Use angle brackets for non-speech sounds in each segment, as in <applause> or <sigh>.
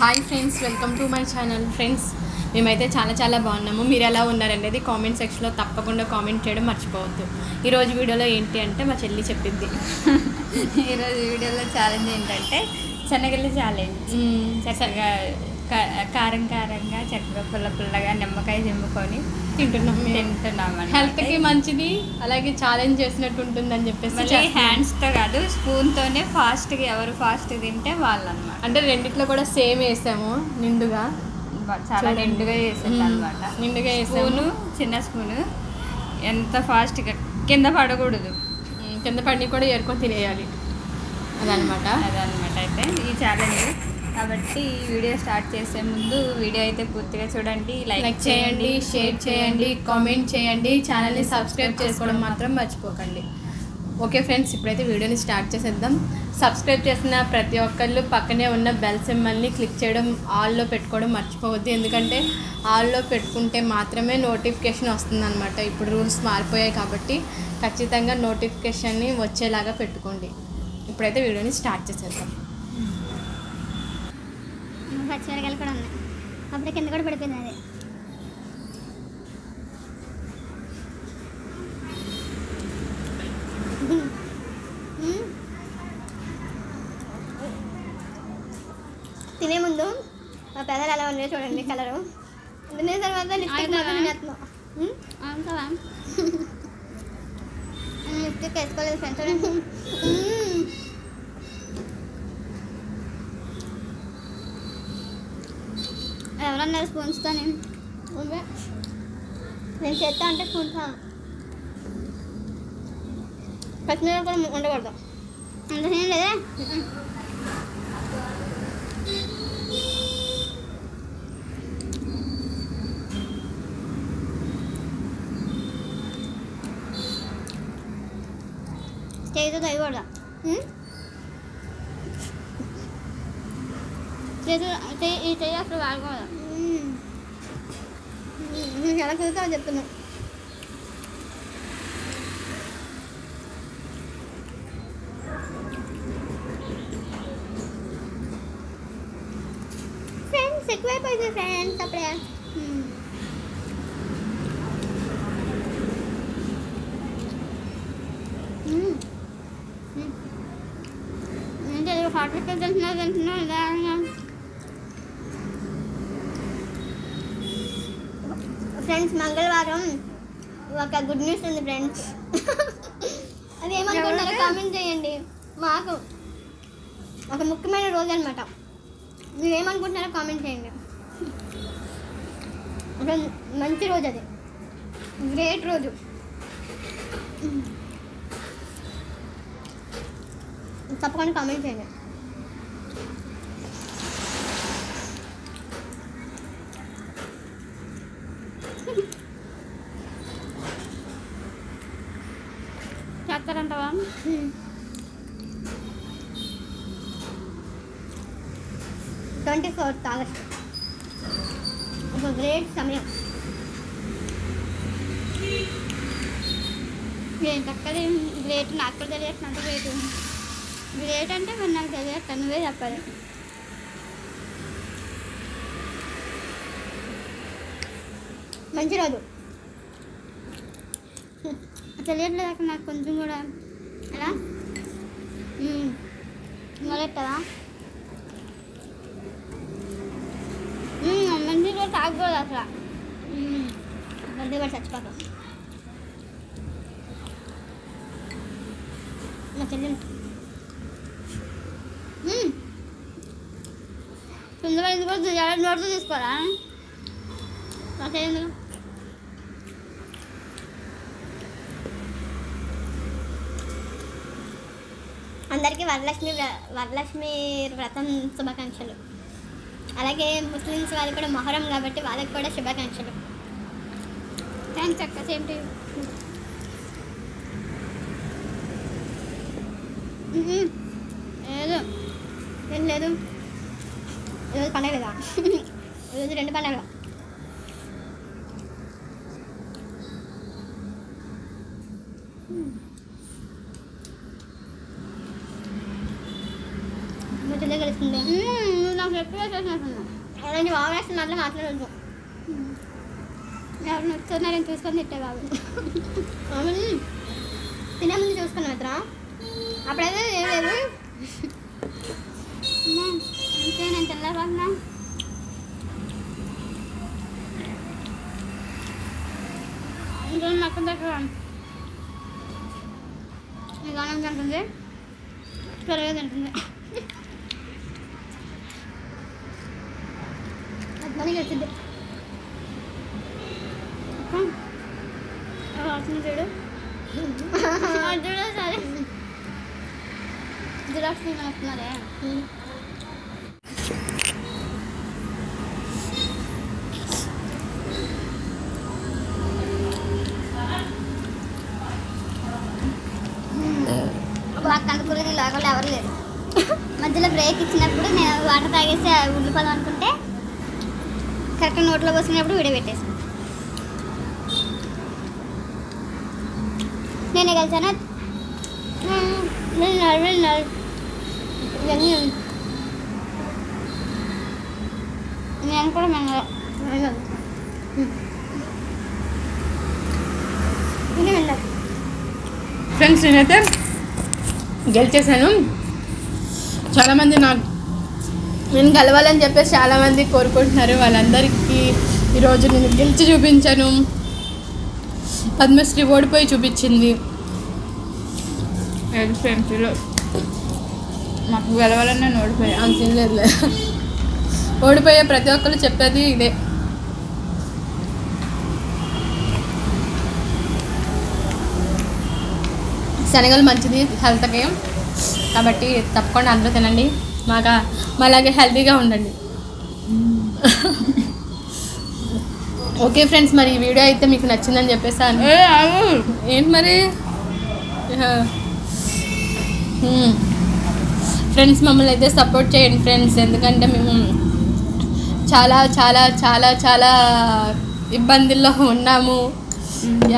Hi friends welcome to my channel friends మేమైతే చాలా చాలా బాగున్నాము. మీరు ఎలా ఉన్నారనేది కామెంట్ సెక్షన్లో తప్పకుండా కామెంట్ చేయడం మర్చిపోవద్దు. ఈరోజు వీడియోలో ఏంటి అంటే మా చెల్లి చెప్పింది. ఈరోజు వీడియోలో ఛాలెంజ్ ఏంటంటే శనగలు ఛాలెంజ్ చక్కగా కారం కారంగా చక్కగా పుల్ల పుల్లగా నిమ్మకాయ చిమ్ముకొని తింటున్నాం తింటున్నాం హెల్త్కి మంచిది అలాగే ఛాలెంజ్ చేసినట్టు ఉంటుందని చెప్పేసి. హ్యాండ్స్తో కాదు స్పూన్తోనే ఫాస్ట్గా ఎవరు ఫాస్ట్ తింటే వాళ్ళు అంటే రెండిట్లో కూడా సేమ్ వేసాము నిండుగా. చాలా. నిండుగా చేసింది అనమాట నిండుగా స్పూను చిన్న స్పూను. ఎంత ఫాస్ట్గా కింద పడకూడదు. కింద పడిని కూడా ఏరుకొని తినేయాలి. అదనమాట అదనమాట అయితే ఈ ఛాలెంజ్ కాబట్టి ఈ వీడియో స్టార్ట్ చేసే ముందు వీడియో అయితే పూర్తిగా చూడండి. లైక్ చేయండి షేర్ చేయండి కామెంట్ చేయండి. ఛానల్ని సబ్స్క్రైబ్ చేసుకోవడం మాత్రం మర్చిపోకండి. ఓకే ఫ్రెండ్స్ ఇప్పుడైతే వీడియోని స్టార్ట్ చేసేద్దాం. సబ్స్క్రైబ్ చేసిన ప్రతి ఒక్కళ్ళు పక్కనే ఉన్న బెల్ సింబల్ని క్లిక్ చేయడం ఆల్లో పెట్టుకోవడం మర్చిపోవద్దు. ఎందుకంటే ఆల్లో పెట్టుకుంటే మాత్రమే నోటిఫికేషన్ వస్తుందన్నమాట. ఇప్పుడు రూల్స్ మారిపోయాయి కాబట్టి ఖచ్చితంగా నోటిఫికేషన్ని వచ్చేలాగా పెట్టుకోండి. ఇప్పుడైతే వీడియోని స్టార్ట్ చేసేద్దాం. పచ్చిమిరకాయలు కూడా ఉన్నాయి అప్పుడు కింద కూడా పడిపోయింది అది మ్మ్. తినే ముందు ఉన్నాయో చూడండి కలరు. తర్వాత లిప్స్టిక్ మాత్రం లిప్స్టిక్ <laughs> వేసుకోలేదు ఫ్రెండ్స్ <laughs> చూడండి. ఎవరన్నారు స్పూన్స్తో నేను నేను చేస్తా అంటే స్పూన్తో పచ్చిమిరపకాయలు కూడా ఉండకూడదు. అంత లేదా? చేతితో తగ్గకూడదు చేతులు చెయ్యి- ఈ చెయ్యి అసలు వాడకూడదు నేను ఎలా కుదుతామో చెప్తున్నా ఫ్రెండ్స్ ఎక్కువైపోయింది ఫ్రెండ్స్ అప్పుడే మ్మ్. మ్మ్. మ్మ్. ఏంటి అది హాట్ ఫ్రెండ్స్ మంగళవారం. ఒక గుడ్ న్యూస్ ఉంది ఫ్రెండ్స్ అది ఏమనుకుంటారో కామెంట్ చేయండి. మాకు ఒక ముఖ్యమైన రోజు అనమాట మీరు ఏమనుకుంటున్నారో కామెంట్ చేయండి. ఒక మంచి రోజు అది. గ్రేట్ రోజు. తప్పకుండా కామెంట్ చేయండి. చేస్తారంటావా? ట్వంటీ ఫోర్త్ ఆగస్ట్ ఒక గ్రేట్ సమయం. ఏం తక్కది గ్రేట్ నాకు కూడా తెలియట్లంత గ్రేట్. గ్రేట్ అంటే మరి నాకు తెలియట్ల నువ్వే చెప్పాలి. మంచి రోజు. తెలియట్లేదు అక్కడ నాకు కొంచెం కూడా. ఎలా మొదలెట్టదా మంచి కూడా తాగకూడదు అసలు. మంది కూడా చచ్చిపోతాం. నా చెల్లి కింద పడింది కూడా తీసుకోరా నాకేందుకు అందరికీ వరలక్ష్మి వ్ర- వరలక్ష్మి వ్రతం శుభాకాంక్షలు. అలాగే ముస్లిమ్స్ వాళ్ళకి కూడా మొహరం కాబట్టి వాళ్ళకి కూడా శుభాకాంక్షలు. థ్యాంక్స్ అక్క సేమ్ టు ఏం లేదు. ఈరోజు పండగ లేదా <laughs> ఈరోజు రెండు పండగలు. Hmm. మ్మ్, నువ్వు నాకు ఎక్కువ చేసిన మాట్లాడుతున్నాం అలాంటి వావనేసిన మాటలు మాట్లాడద్దు ఎవరు నచ్చుతున్నారని చూసుకొని తిట్టే బాబు తినే ముందు చూసుకున్నాం మిత్ర. అప్పుడైతే ఏం లేదు. అంతే నేను తెల్లవారునా? ఇంకా నాకు దగ్గర నిదానం తింటుంది. త్వరగా తింటుంది. మనకి వచ్చింది. చూడు. సరే జిరాక్స్ వస్తున్నారే మాకు కనుకూరని లోకల్ ఎవరు లేరు. మధ్యలో బ్రేక్ ఇచ్చినప్పుడు నేను వాటర్ తాగేసి ఉండిపోదాం అనుకుంటే కరెక్ట్ నోట్లో పోసుకున్నప్పుడు విడబెట్టేసాను నేనే కలిసాను? వెళ్ళినారు వెళ్ళినారు ఇవన్నీ నేను కూడా మెల్ల ఫ్రెండ్స్ నేనైతే గెలిచేసాను. చాలామంది నాకు నేను గెలవాలని చెప్పేసి చాలామంది కోరుకుంటున్నారు. వాళ్ళందరికీ ఈరోజు నేను గెలిచి చూపించాను. పద్మశ్రీ ఓడిపోయి చూపించింది. ఫ్రెండ్స్లో మాకు గెలవాలని నేను ఓడిపోయా. అంత ఓడిపోయే ప్రతి ఒక్కరు చెప్పేది ఇదే. శనగలు మంచిది హెల్త్కి కాబట్టి తప్పకుండా అందరూ తినండి. మాగా మాలాగే హెల్తీగా ఉండండి. ఓకే ఫ్రెండ్స్ మరి ఈ వీడియో అయితే మీకు నచ్చిందని చెప్పేసాను. ఏంటి మరి? ఫ్రెండ్స్ మమ్మల్ని అయితే సపోర్ట్ చేయండి ఫ్రెండ్స్. ఎందుకంటే మేము చాలా చాలా చాలా చాలా ఇబ్బందుల్లో ఉన్నాము.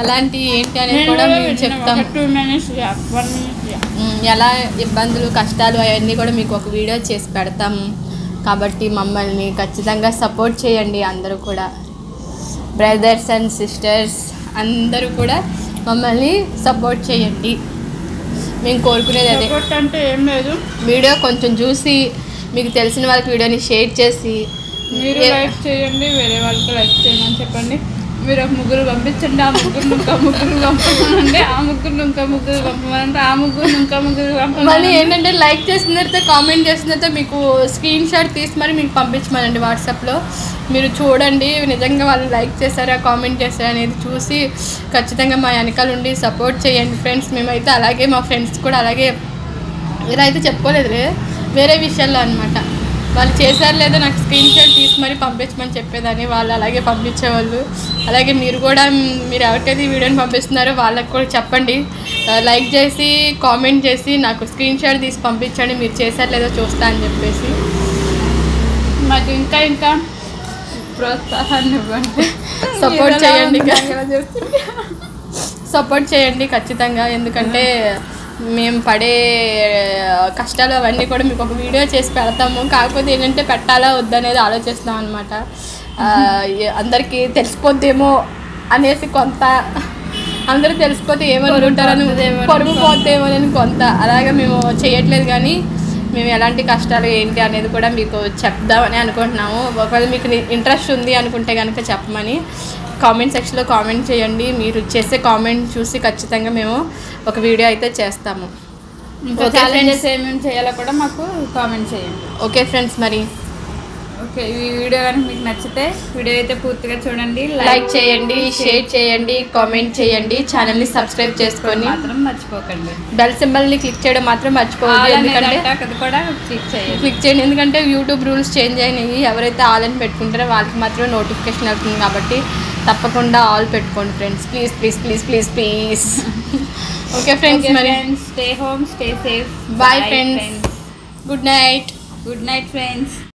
ఎలాంటి ఏంటి అనేది కూడా మేము చెప్తాం. ఎలా ఇబ్బందులు కష్టాలు అవన్నీ కూడా మీకు ఒక వీడియో చేసి పెడతాము కాబట్టి మమ్మల్ని ఖచ్చితంగా సపోర్ట్ చేయండి అందరూ కూడా. బ్రదర్స్ అండ్ సిస్టర్స్ అందరూ కూడా మమ్మల్ని సపోర్ట్ చేయండి. మేము కోరుకునేది అదే. అంటే ఏం లేదు. వీడియో కొంచెం చూసి మీకు తెలిసిన వాళ్ళకి వీడియోని షేర్ చేసి మీరు లైక్ చేయండి వేరే వాళ్ళకి లైక్ చేయమని చెప్పండి. మీరు ఒక ముగ్గురు పంపించండి ఆ ముగ్గురు ఇంకా ముగ్గురు పంపమనండి ఆ ముగ్గురు ఇంకా ముగ్గురు పంపమనంటే ఆ ముగ్గురు ఇంకా ముగ్గురు మళ్ళీ పంపమని ఏంటంటే లైక్ చేసిన తర్వాత కామెంట్ చేసిన తర్వాత మీకు స్క్రీన్ షాట్ తీసి మరి మీకు పంపించమనండి వాట్సాప్లో మీరు చూడండి నిజంగా వాళ్ళు లైక్ చేశారా కామెంట్ చేశారా అనేది చూసి ఖచ్చితంగా మా వెనకాల ఉండి సపోర్ట్ చేయండి ఫ్రెండ్స్. మేమైతే అలాగే మా ఫ్రెండ్స్ కూడా అలాగే. ఇలా అయితే చెప్పుకోలేదులే వేరే విషయాల్లో అనమాట వాళ్ళు చేశారు లేదో నాకు స్క్రీన్ షాట్ తీసి మరి పంపించమని చెప్పేదాన్ని. వాళ్ళు అలాగే పంపించేవాళ్ళు. అలాగే మీరు కూడా మీరు ఎవరికైతే ఈ వీడియోని పంపిస్తున్నారో వాళ్ళకి కూడా చెప్పండి. లైక్ చేసి కామెంట్ చేసి నాకు స్క్రీన్ షాట్ తీసి పంపించండి. మీరు చేశారు లేదో చూస్తా అని చెప్పేసి. మాకు ఇంకా ఇంకా ప్రోత్సాహాన్ని ఇవ్వండి. ఎలా చేయండి. సపోర్ట్ చేయండి ఖచ్చితంగా. ఎందుకంటే మేము పడే కష్టాలు అవన్నీ కూడా మీకు ఒక వీడియో చేసి పెడతాము. కాకపోతే ఏంటంటే పెట్టాలా వద్దనేది ఆలోచిస్తాం అనమాట అందరికీ తెలిసిపోద్దేమో అనేసి కొంత అందరూ తెలిసిపోతే పోతుందేమో అని పరుగు పోతేమోనని కొంత. అలాగే మేము చేయట్లేదు కానీ మేము ఎలాంటి కష్టాలు ఏంటి అనేది కూడా మీకు చెప్దామని అనుకుంటున్నాము. ఒకవేళ మీకు ఇంట్రెస్ట్ ఉంది అనుకుంటే కనుక చెప్పమని. కామెంట్ సెక్షన్లో కామెంట్ చేయండి. మీరు చేసే కామెంట్ చూసి ఖచ్చితంగా మేము ఒక వీడియో అయితే చేస్తాము. ఇంకా ఛాలెంజెస్ ఏమేమి చేయాలో కూడా మాకు కామెంట్ చేయండి. ఓకే ఫ్రెండ్స్ మరి. ఓకే ఈ వీడియో కనుక మీకు నచ్చితే వీడియో అయితే పూర్తిగా చూడండి. లైక్ చేయండి షేర్ చేయండి కామెంట్ చేయండి ఛానల్ని సబ్స్క్రైబ్ చేసుకొని మాత్రం మర్చిపోకండి. బెల్ సింబల్ని క్లిక్ చేయడం మాత్రం మర్చిపోవద్దు. ఎందుకంటే కూడా క్లిక్ చేయండి. క్లిక్ చేయండి. ఎందుకంటే యూట్యూబ్ రూల్స్ చేంజ్ అయినాయి. ఎవరైతే ఆల్ అని పెట్టుకుంటారో వాళ్ళకి మాత్రం నోటిఫికేషన్ అవుతుంది కాబట్టి తప్పకుండా ఆల్ పెట్టుకోండి friends. Please please please please please. Okay friends మరి stay home stay safe bye friends good night good night friends